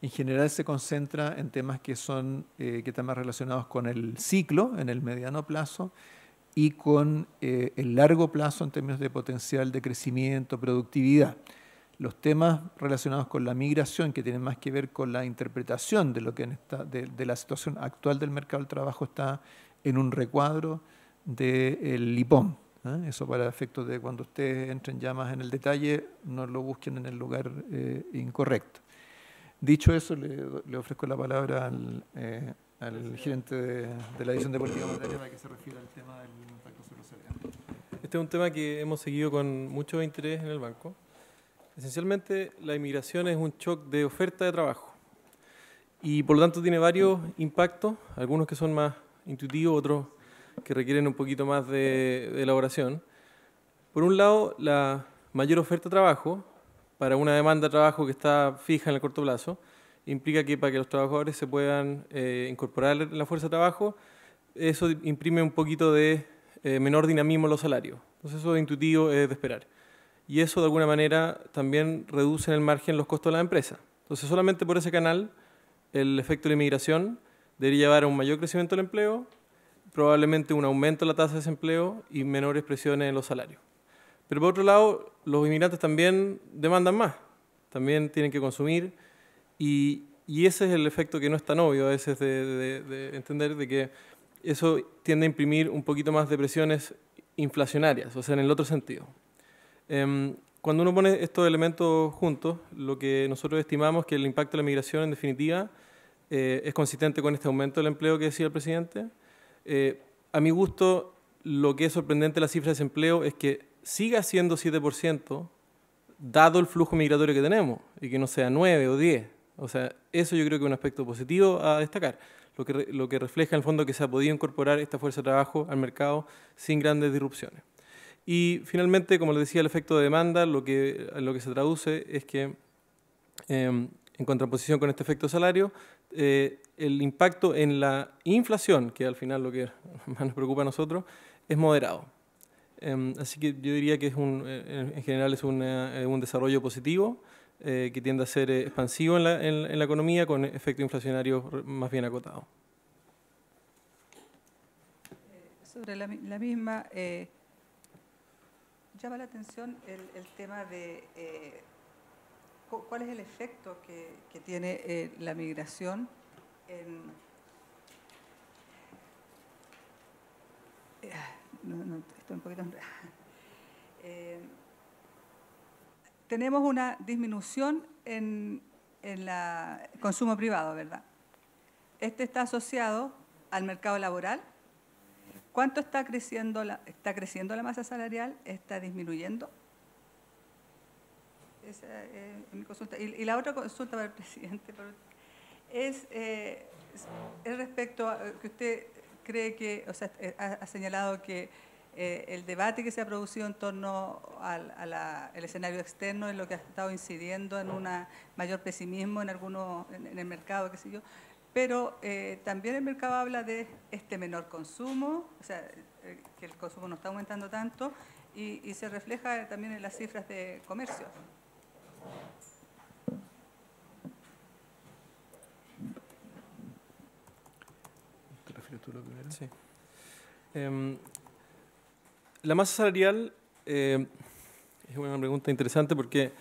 en general se concentra en temas que, son, eh, que están más relacionados con el ciclo en el mediano plazo y con eh, el largo plazo en términos de potencial de crecimiento, productividad. Los temas relacionados con la migración, que tienen más que ver con la interpretación de, lo que de, la situación actual del mercado del trabajo, está en un recuadro del LIPOM. ¿eh? Eso para efectos de cuando ustedes entren ya más en el detalle, no lo busquen en el lugar incorrecto. Dicho eso, le, ofrezco la palabra al, eh, gerente de, la edición de política monetaria para que se refiera al tema del impacto sobre los Este es un tema que hemos seguido con mucho interés en el banco. Esencialmente, la inmigración es un shock de oferta de trabajo y por lo tanto tiene varios impactos, algunos que son más intuitivos, otros que requieren un poquito más de elaboración. Por un lado, la mayor oferta de trabajo para una demanda de trabajo que está fija en el corto plazo, implica que para que los trabajadores se puedan eh, incorporar en la fuerza de trabajo, eso imprime un poquito de eh, menor dinamismo en los salarios. Entonces eso intuitivo es de esperar. Y eso de alguna manera también reduce en el margen los costos de la empresa. Entonces solamente por ese canal el efecto de la inmigración debería llevar a un mayor crecimiento del empleo, probablemente un aumento de la tasa de desempleo y menores presiones en los salarios. Pero por otro lado, los inmigrantes también demandan más, también tienen que consumir y, ese es el efecto que no es tan obvio a veces de, entender de que eso tiende a imprimir un poquito más de presiones inflacionarias, o sea, en el otro sentido. Em, cuando uno pone estos elementos juntos, lo que nosotros estimamos que el impacto de la migración, en definitiva, eh, es consistente con este aumento del empleo que decía el presidente. Eh, a mi gusto, lo que es sorprendente de la cifra de desempleo es que siga siendo 7%, dado el flujo migratorio que tenemos, y que no sea 9 o 10. O sea, eso yo creo que es un aspecto positivo a destacar, lo que, lo que refleja en el fondo que se ha podido incorporar esta fuerza de trabajo al mercado sin grandes disrupciones. Y finalmente, como les decía, el efecto de demanda, lo que, lo que se traduce es que, em, en contraposición con este efecto salario, eh, el impacto en la inflación, que al final lo que más nos preocupa a nosotros, es moderado. Em, así que yo diría que es un, eh, en general es eh, un desarrollo positivo eh, que tiende a ser eh, expansivo en la, en la economía con efecto inflacionario más bien acotado. sobre la, misma, eh, llama la atención el, tema de eh, cuál es el efecto que, tiene eh, la migración en... No, estoy un poquito tenemos una disminución en, el consumo privado, ¿verdad? Este está asociado al mercado laboral ¿Cuánto está creciendo la, está creciendo la masa salarial? ¿Está disminuyendo? Esa es mi consulta. Y, la otra consulta para el presidente es, eh, es respecto a que usted cree que, o sea, eh, ha, señalado que eh, el debate que se ha producido en torno al escenario externo es lo que ha estado incidiendo en un mayor pesimismo en algunos, en, el mercado, qué sé yo pero eh, también el mercado habla de este menor consumo, o sea, eh, que el consumo no está aumentando tanto y, se refleja también en las cifras de comercio. ¿Te refieres tú lo primero? Sí. Em, la masa salarial eh, es una pregunta interesante porque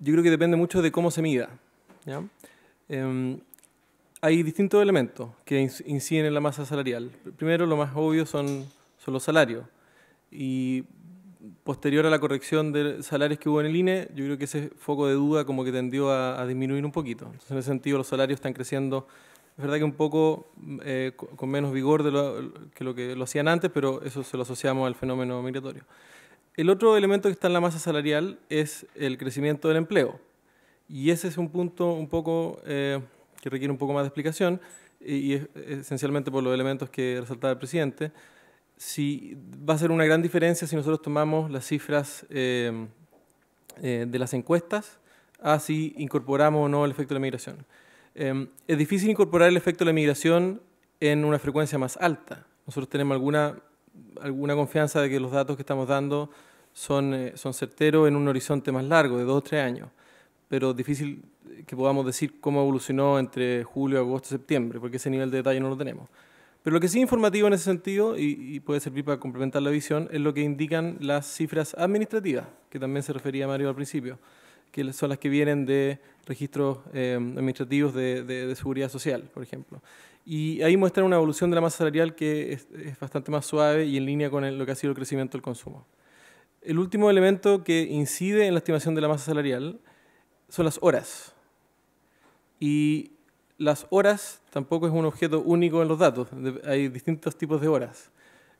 yo creo que depende mucho de cómo se mida. Em, hay distintos elementos que inciden en la masa salarial. Primero, lo más obvio son, son los salarios. Y posterior a la corrección de salarios que hubo en el INE, yo creo que ese foco de duda como que tendió a, disminuir un poquito. En ese sentido, los salarios están creciendo, es verdad que un poco eh, con menos vigor de lo, que lo que lo hacían antes, pero eso se lo asociamos al fenómeno migratorio. El otro elemento que está en la masa salarial es el crecimiento del empleo. Y ese es un punto un poco eh, que requiere un poco más de explicación y, es esencialmente por los elementos que resaltaba el presidente. Si va a ser una gran diferencia si nosotros tomamos las cifras eh, eh, de las encuestas a si incorporamos o no el efecto de la migración. Eh, es difícil incorporar el efecto de la migración en una frecuencia más alta. Nosotros tenemos alguna, alguna confianza de que los datos que estamos dando son, son certeros en un horizonte más largo, de dos o tres años, pero difícil que podamos decir cómo evolucionó entre julio, agosto, septiembre, porque ese nivel de detalle no lo tenemos. Pero lo que sí es informativo en ese sentido, y, puede servir para complementar la visión, es lo que indican las cifras administrativas, que también se refería Mario al principio, que son las que vienen de registros eh, administrativos de, seguridad social, por ejemplo. Y ahí muestran una evolución de la masa salarial que es, bastante más suave y en línea con lo que ha sido el crecimiento del consumo. El último elemento que incide en la estimación de la masa salarial son las horas. Y las horas tampoco es un objeto único en los datos, hay distintos tipos de horas.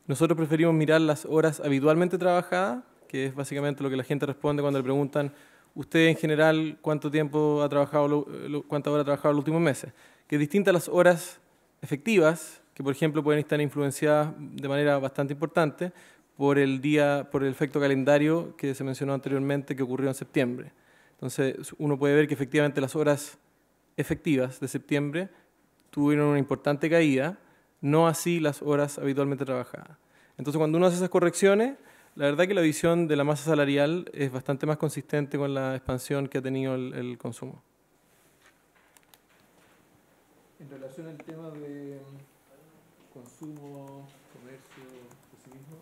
Nosotros preferimos mirar las horas habitualmente trabajadas, que es básicamente lo que la gente responde cuando le preguntan, usted en general, ¿cuánto tiempo ha trabajado, cuántas horas ha trabajado en los últimos meses? Que es las horas efectivas, que por ejemplo pueden estar influenciadas de manera bastante importante por el día, por el efecto calendario que se mencionó anteriormente que ocurrió en septiembre. Entonces uno puede ver que efectivamente las horas efectivas de septiembre tuvieron una importante caída, no así las horas habitualmente trabajadas. Entonces, cuando uno hace esas correcciones, la verdad que la visión de la masa salarial es bastante más consistente con la expansión que ha tenido el, consumo. En relación al tema de consumo, comercio, pesimismo.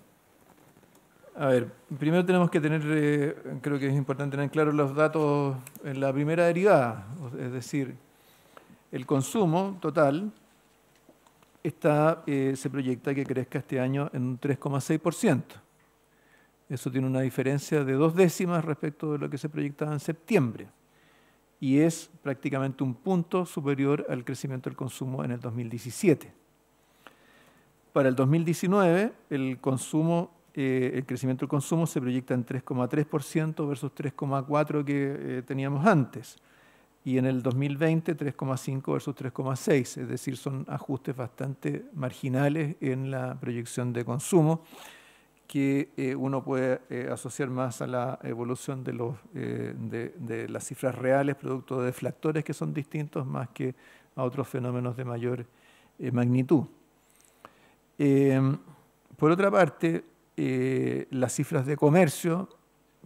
A ver, primero tenemos que tener, eh, creo que es importante tener claros los datos en la primera derivada, es decir, el consumo total está, eh, se proyecta que crezca este año en un 3,6%. Eso tiene una diferencia de dos décimas respecto de lo que se proyectaba en septiembre. Y es prácticamente un punto superior al crecimiento del consumo en el 2017. Para el 2019, el, consumo, eh, el crecimiento del consumo se proyecta en 3,3% versus 3,4% que eh, teníamos antes. Y en el 2020 3,5 versus 3,6, es decir, son ajustes bastante marginales en la proyección de consumo que eh, uno puede eh, asociar más a la evolución eh, de, las cifras reales, producto de deflactores que son distintos más que a otros fenómenos de mayor magnitud. por otra parte, las cifras de comercio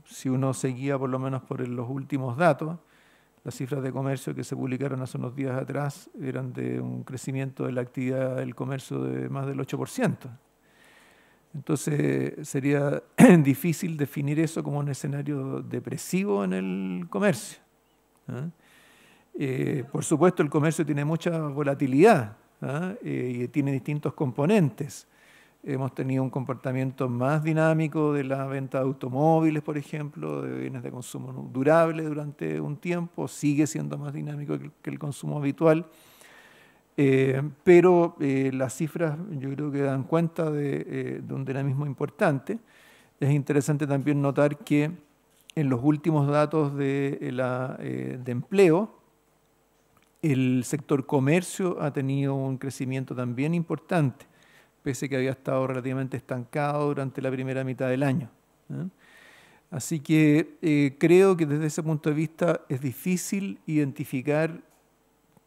si uno seguía por lo menos por los últimos datos, las cifras de comercio que se publicaron hace unos días atrás eran de un crecimiento de la actividad del comercio de más del 8%. Entonces sería difícil definir eso como un escenario depresivo en el comercio. ¿ah? Eh, por supuesto, el comercio tiene mucha volatilidad ¿ah? eh, y tiene distintos componentes. Hemos tenido un comportamiento más dinámico de la venta de automóviles, por ejemplo, de bienes de consumo durable durante un tiempo, sigue siendo más dinámico que el consumo habitual. Eh, pero eh, las cifras yo creo que dan cuenta de, eh, de, un dinamismo importante. Es interesante también notar que en los últimos datos de, la, de empleo, el sector comercio ha tenido un crecimiento también importante, pese a que había estado relativamente estancado durante la primera mitad del año. Así que creo que desde ese punto de vista es difícil identificar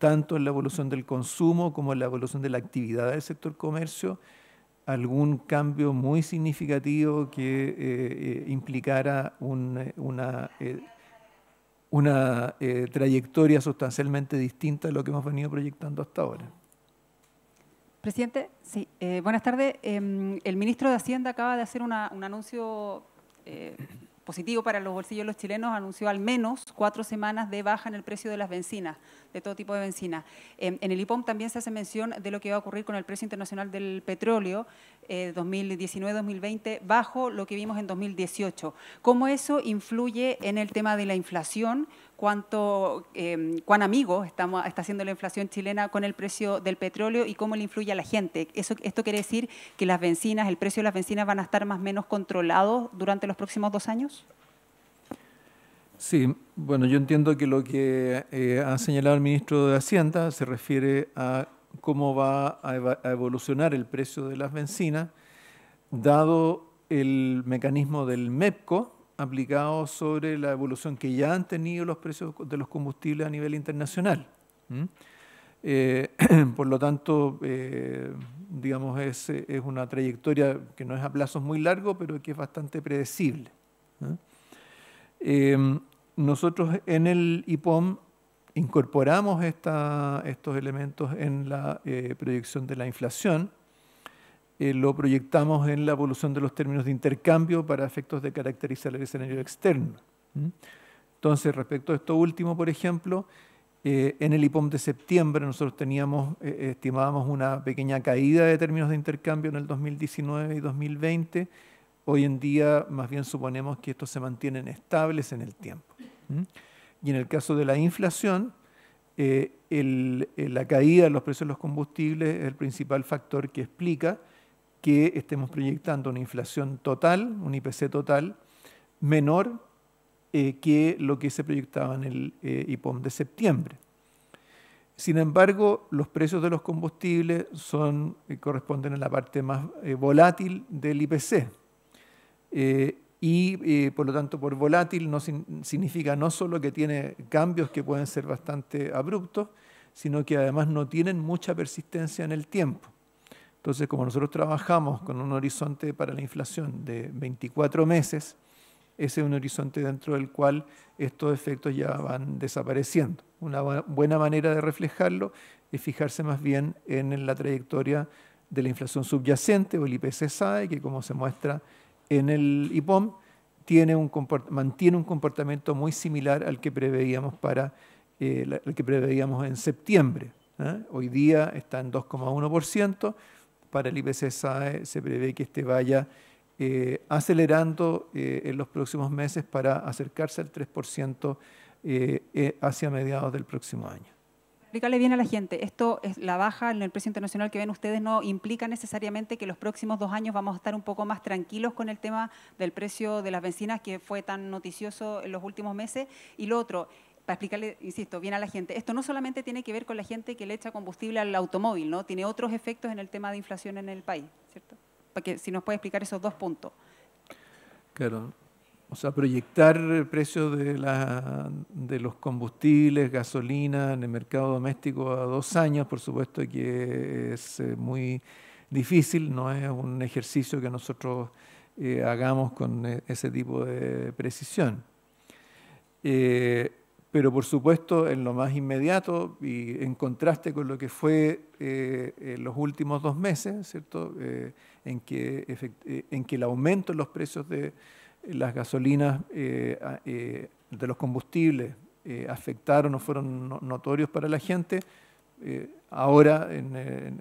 tanto en la evolución del consumo como en la evolución de la actividad del sector comercio, algún cambio muy significativo que eh, eh, implicara eh, una, trayectoria sustancialmente distinta a lo que hemos venido proyectando hasta ahora. Presidente, sí, buenas tardes. Em, el ministro de Hacienda acaba de hacer un anuncio positivo para los bolsillos de los chilenos, anunció al menos cuatro semanas de baja en el precio de las bencinas, de todo tipo de bencina. En, el IPOM también se hace mención de lo que va a ocurrir con el precio internacional del petróleo 2019-2020, eh, bajo lo que vimos en 2018. ¿Cómo eso influye en el tema de la inflación? cuánto, em, cuán amigo estamos, está haciendo la inflación chilena con el precio del petróleo y cómo le influye a la gente. Esto quiere decir que las bencinas, el precio de las bencinas van a estar más o menos controlados durante los próximos dos años. Sí, bueno, yo entiendo que lo que eh, ha señalado el ministro de Hacienda se refiere a cómo va a, evolucionar el precio de las bencinas, dado el mecanismo del MEPCO, aplicado sobre la evolución que ya han tenido los precios de los combustibles a nivel internacional. Eh, por lo tanto, eh, digamos, es, es, una trayectoria que no es a plazos muy largos, pero que es bastante predecible. Eh, nosotros en el IPOM incorporamos estos elementos en la proyección de la inflación eh, lo proyectamos en la evolución de los términos de intercambio para efectos de caracterizar el escenario externo. Entonces, respecto a esto último, por ejemplo, eh, en el IPOM de septiembre nosotros teníamos, eh, estimábamos una pequeña caída de términos de intercambio en el 2019 y 2020. Hoy en día más bien suponemos que estos se mantienen estables en el tiempo. Y en el caso de la inflación, la caída de los precios de los combustibles es el principal factor que explica que estemos proyectando una inflación total, un IPC total, menor eh, que lo que se proyectaba en el eh, IPOM de septiembre. Sin embargo, los precios de los combustibles son, eh, corresponden a la parte más volátil del IPC. Y por lo tanto, por volátil no significa no solo que tiene cambios que pueden ser bastante abruptos, sino que además no tienen mucha persistencia en el tiempo. Entonces, como nosotros trabajamos con un horizonte para la inflación de 24 meses, ese es un horizonte dentro del cual estos efectos ya van desapareciendo. Una buena manera de reflejarlo es fijarse más bien en la trayectoria de la inflación subyacente o el IPC-SAE, que como se muestra en el IPOM, mantiene un comportamiento muy similar al que preveíamos, para, eh, el que preveíamos en septiembre. ¿eh? Hoy día está en 2,1%, para el IPC-SAE se prevé que este vaya eh, acelerando eh, en los próximos meses para acercarse al 3% eh, hacia mediados del próximo año. Explicarle bien a la gente, esto es la baja en el precio internacional que ven ustedes no implica necesariamente que los próximos dos años vamos a estar un poco más tranquilos con el tema del precio de las bencinas que fue tan noticioso en los últimos meses. Y lo otro, para explicarle, insisto, bien a la gente, esto no solamente tiene que ver con la gente que le echa combustible al automóvil, ¿no? Tiene otros efectos en el tema de inflación en el país, ¿cierto? Para si nos puede explicar esos dos puntos. Claro. O sea, proyectar el precio de, la, de los combustibles, gasolina en el mercado doméstico a dos años, por supuesto que es eh, muy difícil, no es un ejercicio que nosotros eh, hagamos con eh, ese tipo de precisión. pero por supuesto, en lo más inmediato y en contraste con lo que fue en los últimos dos meses, ¿cierto? en, que, en que el aumento en los precios de las gasolinas, de los combustibles, afectaron o fueron notorios para la gente, eh, ahora,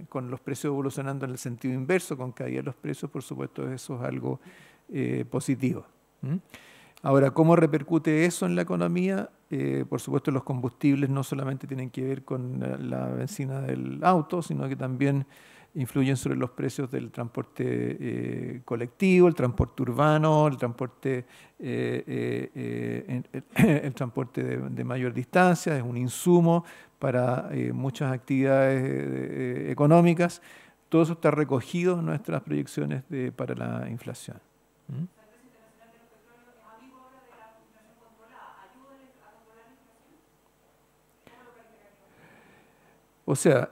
con los precios evolucionando en el sentido inverso, con caída de los precios, por supuesto, eso es algo eh, positivo. Ahora, ¿cómo repercute eso en la economía? Eh, por supuesto, los combustibles no solamente tienen que ver con la benzina del auto, sino que también influyen sobre los precios del transporte eh, colectivo, el transporte urbano, el transporte, eh, eh, el transporte de, mayor distancia, es un insumo para muchas actividades económicas. Todo eso está recogido en nuestras proyecciones de, para la inflación. ¿Mm? O sea,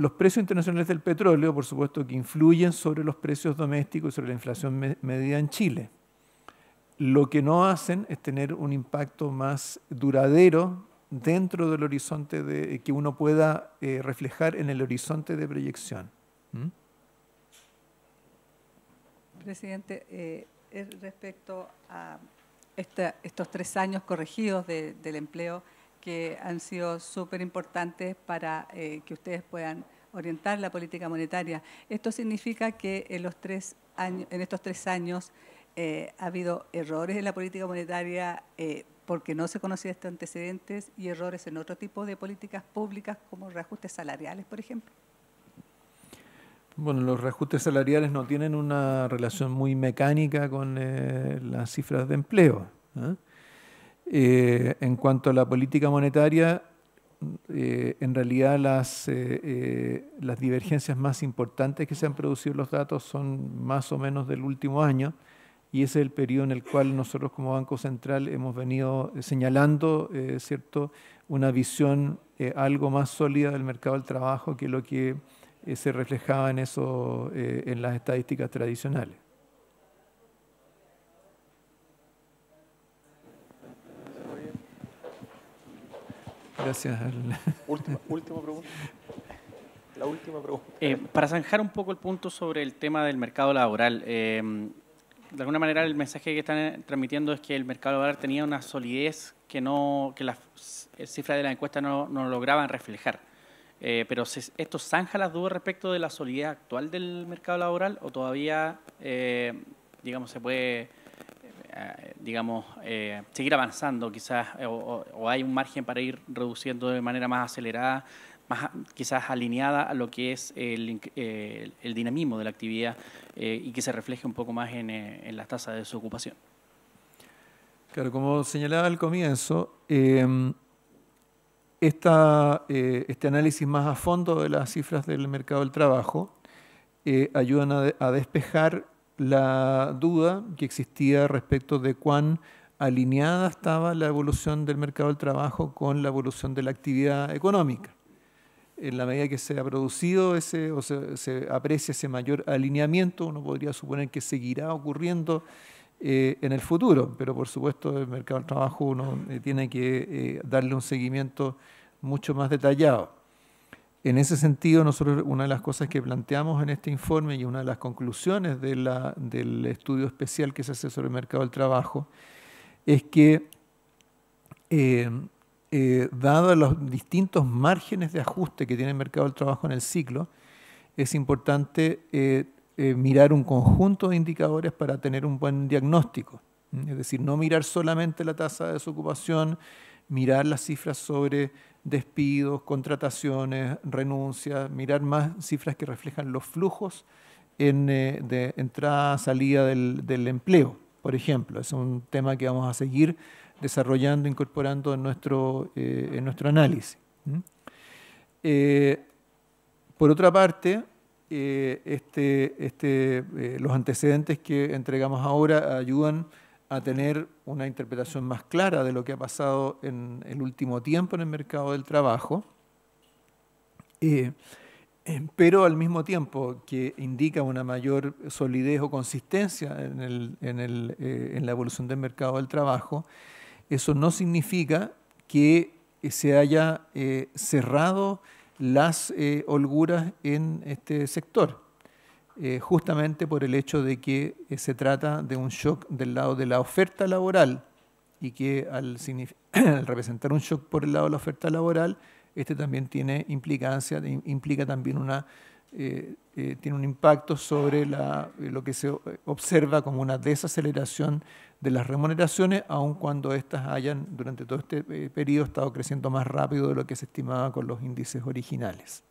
los precios internacionales del petróleo, por supuesto, que influyen sobre los precios domésticos y sobre la inflación medida en Chile. Lo que no hacen es tener un impacto más duradero dentro del horizonte de, que uno pueda eh, reflejar en el horizonte de proyección. ¿Mm? Presidente, eh, respecto a estos tres años corregidos del empleo, que han sido súper importantes para eh, que ustedes puedan orientar la política monetaria. Esto significa que en, los tres años, en estos tres años eh, ha habido errores en la política monetaria eh, porque no se conocían estos antecedentes y errores en otro tipo de políticas públicas como reajustes salariales, por ejemplo. Bueno, los reajustes salariales no tienen una relación muy mecánica con las cifras de empleo. Eh, en cuanto a la política monetaria, eh, en realidad las, eh, las divergencias más importantes que se han producido los datos son más o menos del último año y ese es el periodo en el cual nosotros como Banco Central hemos venido señalando cierto, una visión algo más sólida del mercado del trabajo que lo que se reflejaba en, eso, en las estadísticas tradicionales. Gracias. Última, pregunta. La última pregunta. Eh, para zanjar un poco el punto sobre el tema del mercado laboral, eh, de alguna manera el mensaje que están transmitiendo es que el mercado laboral tenía una solidez que no que las cifras de la encuesta no, no lograban reflejar. Eh, pero ¿esto zanja las dudas respecto de la solidez actual del mercado laboral o todavía, digamos, se puede eh, digamos, eh, seguir avanzando quizás, eh, o, hay un margen para ir reduciendo de manera más acelerada, más quizás alineada a lo que es el, el dinamismo de la actividad y que se refleje un poco más en, en las tasas de desocupación. Claro, como señalaba al comienzo, em, esta, este análisis más a fondo de las cifras del mercado del trabajo ayudan a despejar la duda que existía respecto de cuán alineada estaba la evolución del mercado del trabajo con la evolución de la actividad económica. En la medida que se ha producido ese o se, aprecia ese mayor alineamiento, uno podría suponer que seguirá ocurriendo eh, en el futuro, pero por supuesto el mercado del trabajo uno eh, tiene que eh, darle un seguimiento mucho más detallado. En ese sentido, nosotros una de las cosas que planteamos en este informe y una de las conclusiones del estudio especial que se hace sobre el mercado del trabajo es que, eh, eh, dado los distintos márgenes de ajuste que tiene el mercado del trabajo en el ciclo, es importante eh, mirar un conjunto de indicadores para tener un buen diagnóstico. Es decir, no mirar solamente la tasa de desocupación, mirar las cifras sobre despidos, contrataciones, renuncias, mirar más cifras que reflejan los flujos en, eh, de entrada, salida del, empleo, por ejemplo. Es un tema que vamos a seguir desarrollando, incorporando en nuestro, eh, en nuestro análisis. Eh, por otra parte, este, este, los antecedentes que entregamos ahora ayudan a tener una interpretación más clara de lo que ha pasado en el último tiempo en el mercado del trabajo. Eh, pero al mismo tiempo que indica una mayor solidez o consistencia en, el, en, el, eh, en la evolución del mercado del trabajo, eso no significa que se haya eh, cerrado las holguras en este sector, justamente por el hecho de que se trata de un shock del lado de la oferta laboral y que al, representar un shock por el lado de la oferta laboral, este también tiene implicancia, implica también una, eh, eh, tiene un impacto sobre eh, lo que se observa como una desaceleración de las remuneraciones, aun cuando éstas hayan durante todo este periodo estado creciendo más rápido de lo que se estimaba con los índices originales.